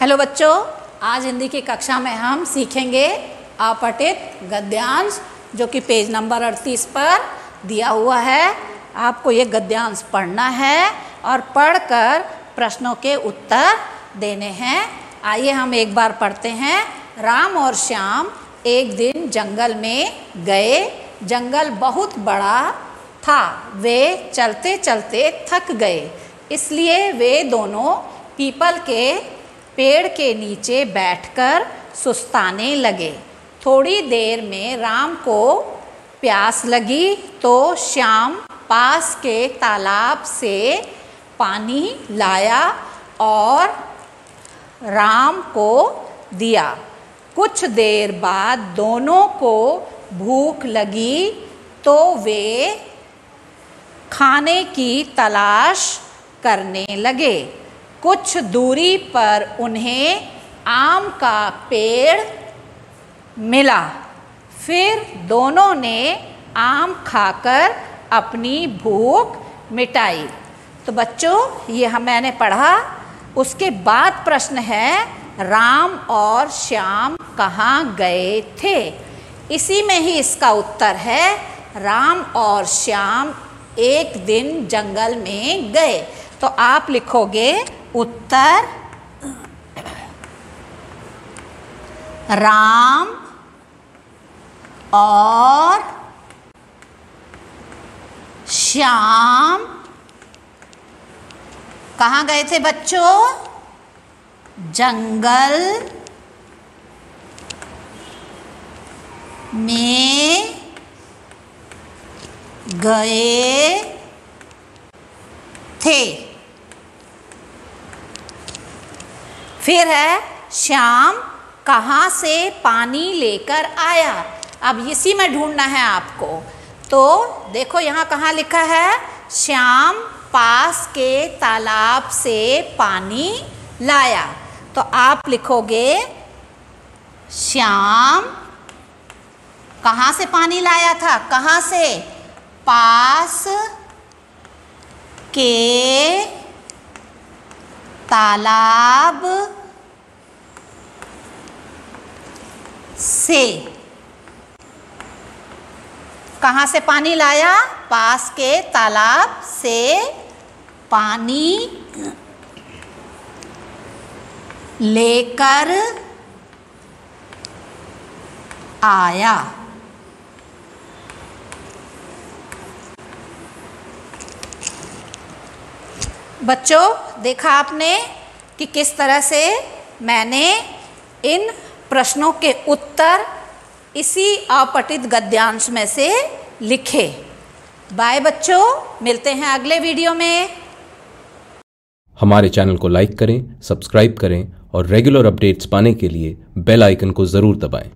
Hello बच्चों। आज हिंदी की कक्षा में हम सीखेंगे अपठित गद्यांश, जो कि पेज नंबर अड़तीस पर दिया हुआ है। आपको ये गद्यांश पढ़ना है और पढ़कर प्रश्नों के उत्तर देने हैं। आइए हम एक बार पढ़ते हैं। राम और श्याम एक दिन जंगल में गए। जंगल बहुत बड़ा था। वे चलते चलते थक गए। इसलिए वे दोनों पीपल के पेड़ के नीचे बैठकर सुस्ताने लगे। थोड़ी देर में राम को प्यास लगी तो श्याम पास के तालाब से पानी लाया और राम को दिया। कुछ देर बाद दोनों को भूख लगी तो वे खाने की तलाश करने लगे। कुछ दूरी पर उन्हें आम का पेड़ मिला। फिर दोनों ने आम खाकर अपनी भूख मिटाई। तो बच्चों, ये हम मैंने पढ़ा, उसके बाद प्रश्न है, राम और श्याम कहाँ गए थे? इसी में ही इसका उत्तर है, राम और श्याम एक दिन जंगल में गए। तो आप लिखोगे उत्तर राम और श्याम। कहाँ गए थे बच्चों? जंगल में गए थे। फिर है, श्याम, कहाँ से पानी लेकर आया? अब इसी में ढूंढना है आपको। तो देखो यहाँ कहाँ लिखा है, श्याम पास के तालाब से पानी लाया। तो आप लिखोगे, श्याम, कहाँ से पानी लाया था? कहाँ से? पास के तालाब से। कहाँ से पानी लाया? पास के तालाब से पानी लेकर आया। बच्चों, देखा आपने कि किस तरह से मैंने इन प्रश्नों के उत्तर इसी अपठित गद्यांश में से लिखे। बाय बच्चों, मिलते हैं अगले वीडियो में। हमारे चैनल को लाइक करें, सब्सक्राइब करें और रेगुलर अपडेट्स पाने के लिए बेल आइकन को ज़रूर दबाएँ।